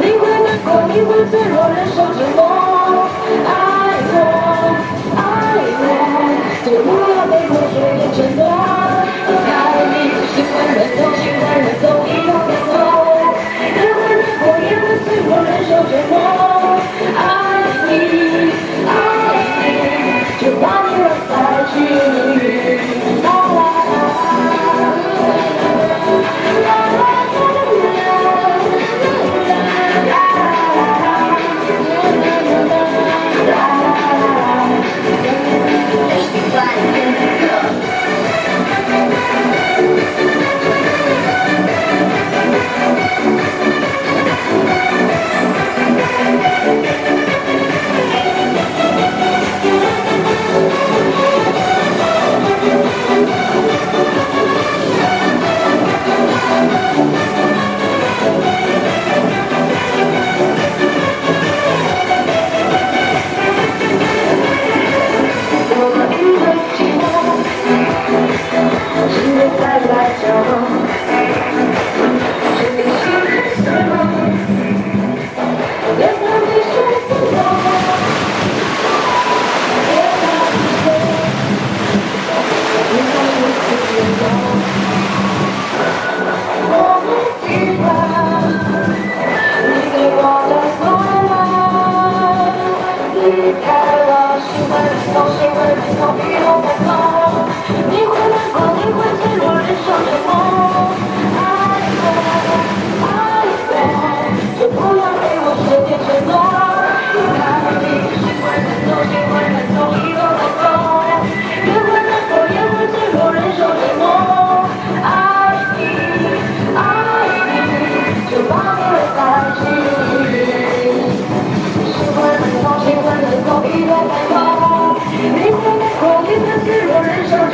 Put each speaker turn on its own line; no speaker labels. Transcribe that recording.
你会难过，你会脆弱，忍受。离开了心会很痛心会很痛一痛再痛你会难过你会我应该给我人生。